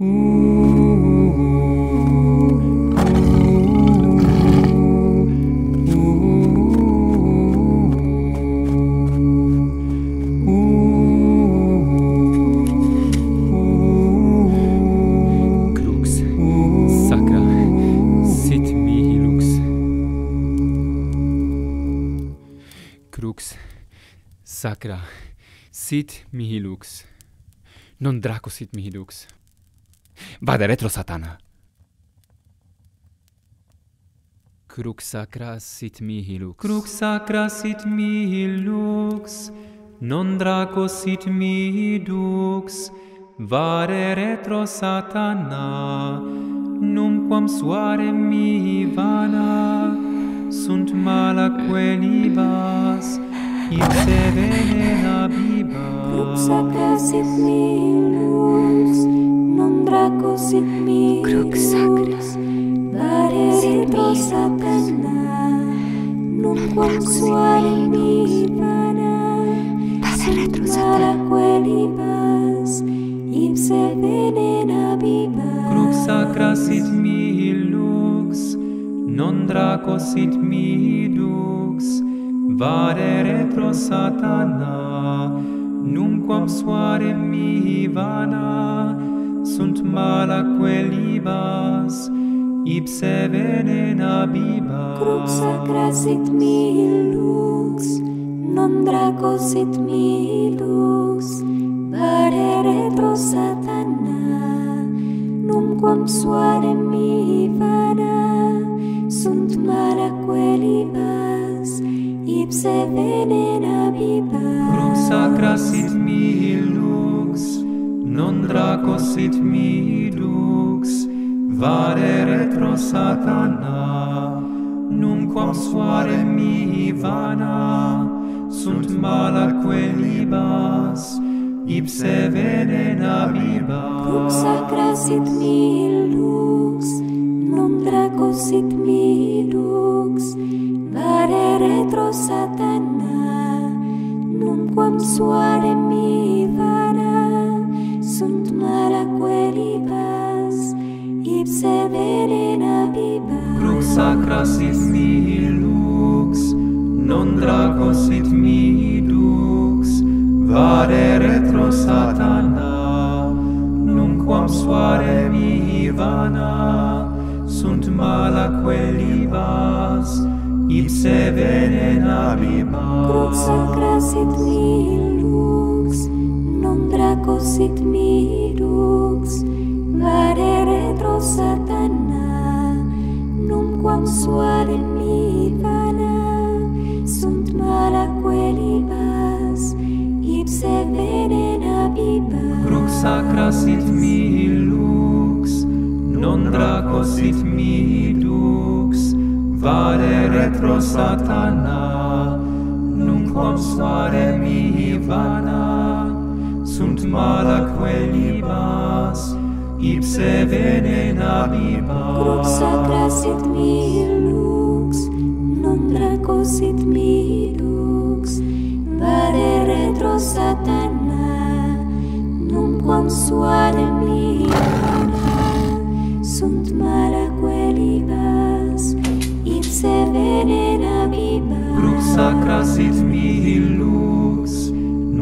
crux sacra sit mihi lux. Non draco sit mihi lux. Vade retro satana. Crux sacra sit mihi lux. Crux sacra sit mihi lux. Non draco sit mihi dux. Vare retro satana. Numquam suare mihi vana. Sunt mala quelibas. Ipse venena bibas. Crux sacra sit mihi lux non draco sit mi. Crux sacris Dare ritros non Nunquam suare mi vana. Pase retro atenna Paraquelibas Ipse venena vivas crux sacra sit mi lux Non draco sit mi dux. Vade retro satana Nunquam suare mi vana mala quelibas ipse venena bibas crux sacra sit mi lux non draco sit mi lux pare retro satana num quam suare mi vana sunt mala quelibas ipse venena bibas crux sacra sit mi lux non draco sit mi lux vade retro satana. Num quam suare mi vana sunt mala libas ipse venena biba cum sacra sit mi lux non draco sit mi lux vare retro satana. Num quam suare sacra sit mihi lux, non draco sit mihi dux, vare retro satana, numquam suare mihi vana, sunt mala quelli vas, ipse venenabimas. Crux sacra sit mihi lux, non draco sit mihi dux, sacra sit mi lux, non draco sit mi dux, vade retro satana, nunquam suare mi vana, sunt mala quelibas, ipse venena bibas. Crux sacra sit mi lux, non draco sit mi dux, vade retro satana, consuare mia. Sunt mala quelibas ipse venena viva. Crux sacra sit mihi lux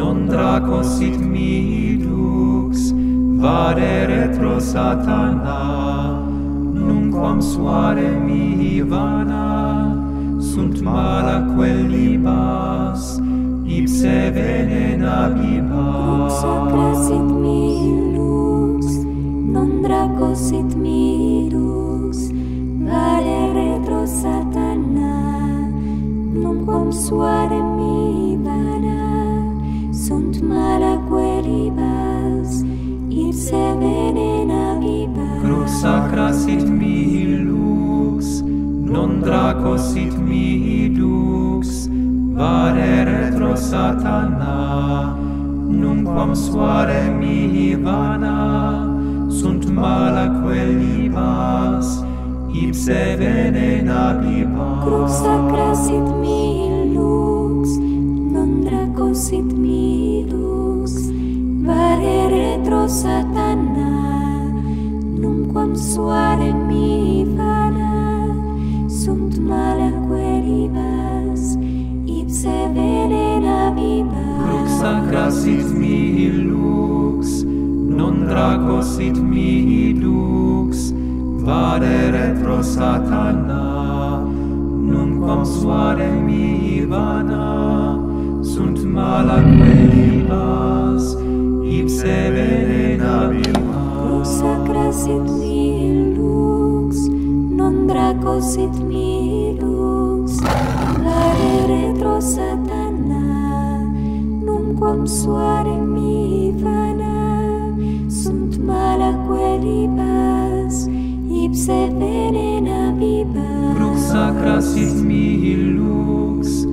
non draco sit mihi lux vade retro satana. Nun suare mihi vana sunt mala quelibas ipse venena bipa. Cruxa placit mi lux, non draco sit mi lux, vale retro satana, non quam suare mi vana, sunt mala queribas, ipse venena bipa. sacra crasit mi lux, non draco sit mi lux, vare retro satana nunquam suare mihi vana sunt mala quelli pas ipse venena pas cruxa crasit mihi lux non dracosit mihi lux vare retro satana Patracos sit mihi dux, vade retro satana, numquam suare mihi vana, sunt mala quelibas, ipse venena vilma. Prosacra sit mihi lux, non draco sit mihi lux, vade retro satana, numquam suare mihi se venena viva. Crux sacra sit mihi lux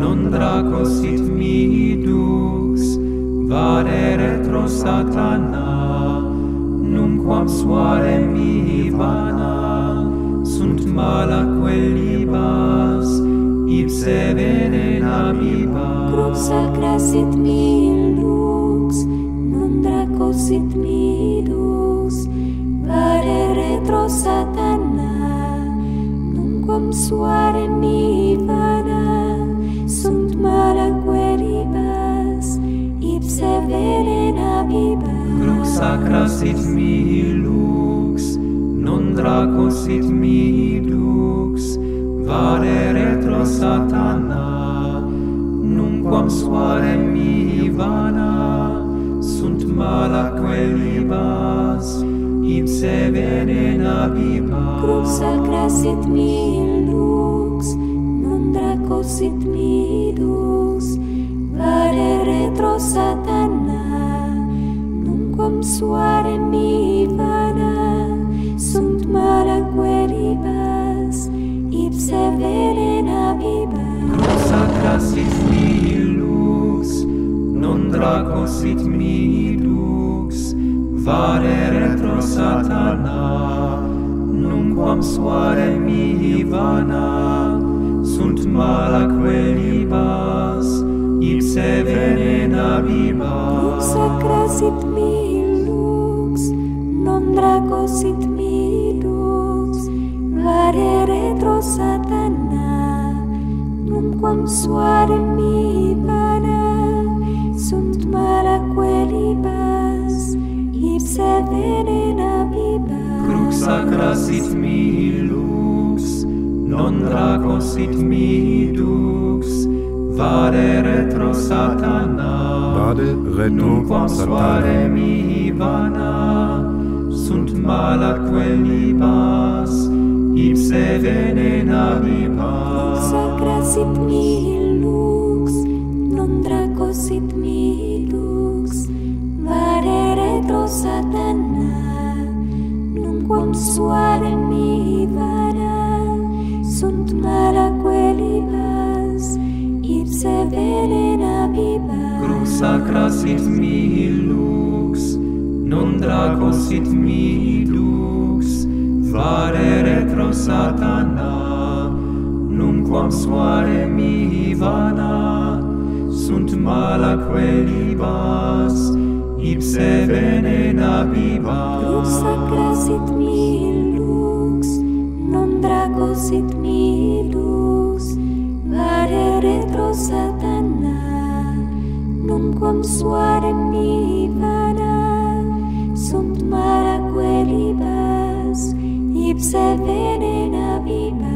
non draco sit mihi dux. Vade retro satana numquam suare mihi vana. Sunt mala quellibas ipse venena viva. Crux sacra sit mihi lux non draco sit mihi satana nunquam suare mi vana. Sunt mala queribas ipse venena bibas crux sacra sit mi lux non draco sit mi dux vade retro satana nunquam suare mi vana. Sunt mala queribas se venena pipa crux sacrasit mi lux non dracosit mi dux. Vare retro satana nunquam suare mi vana. Sunt mala queribas ipse venena pipa crux sacrasit mi lux non dracosit mi dux fare retro satana. Numquam suare mihi vana sunt mala quellibas ipse venena vivas sacra sit mihi lux non draco sit mihi lux. Vare retro satana numquam suare mihi sacra sit mihi lux, non draco sit mihi dux, vade retro satana, vade retro nunquam suare mihi vana, sunt mala libas, ipse venena libas. Sacra sit mihi lux, non draco sit mihi dux, vade retro satana, suare mi vara sunt mara quelibas ipse venena viva crux sacra sit mi lux non draco sit mi lux vare retro satana numquam suare mi vana sunt mala quelibas vas ipse venena viva. Rusa crescit mihi lux, non draco sit mihi lux, vare retro satana, numquam suare mihi vana, sunt mara quelibas, ipse venena viva.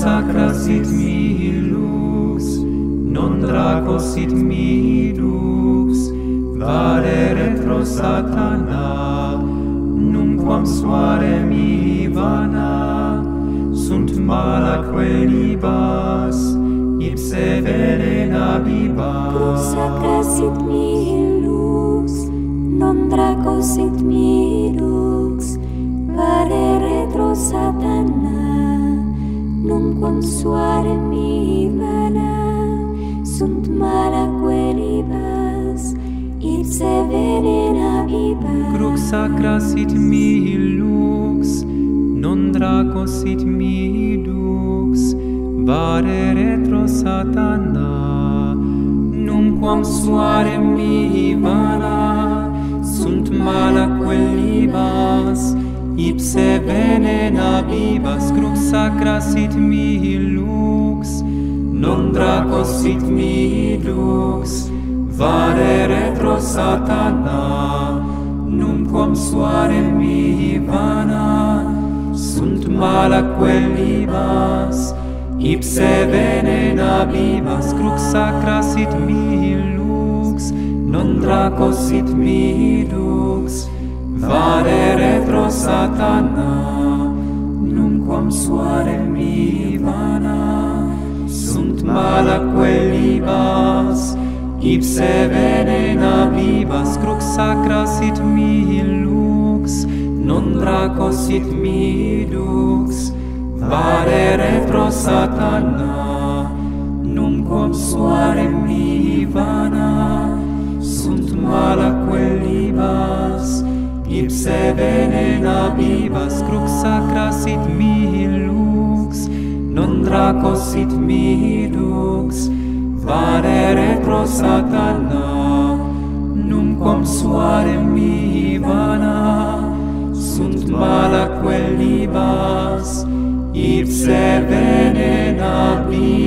sacra sit mihi lux, non draco sit mihi lux, vale retro satana. Numquam suare mi vana sunt mala queribas ipse venena bibas sacra sit mi lux non draco sit mi lux vale retro satana. Numquam suare mi severina vipa crux sacra sit mihi lux non draco sit mihi dux vare retro satana numquam suare mihi vana. Sunt mala quellibas ipse venena vivas. Crux sacra sit mihi lux non draco sit mihi dux vare retro satana numquam suare mihi vana sunt mala quellibas ipse venenabibas crux sacra sit mihi lux non draco sit mihi lux vare retro satana numquam suare mihi vana sunt mala quellibas Ipse venena vivas, crux sacra sit mihi lux, non draco sit mihi lux. Vare retro satana, num quam suare mihi vana, sunt mala libas, ipse venena vivas, crux sacra sit mihi lux, non draco sit mihi lux vare retro satana numquam suare mi vana sunt mala quellibas ipse venenabit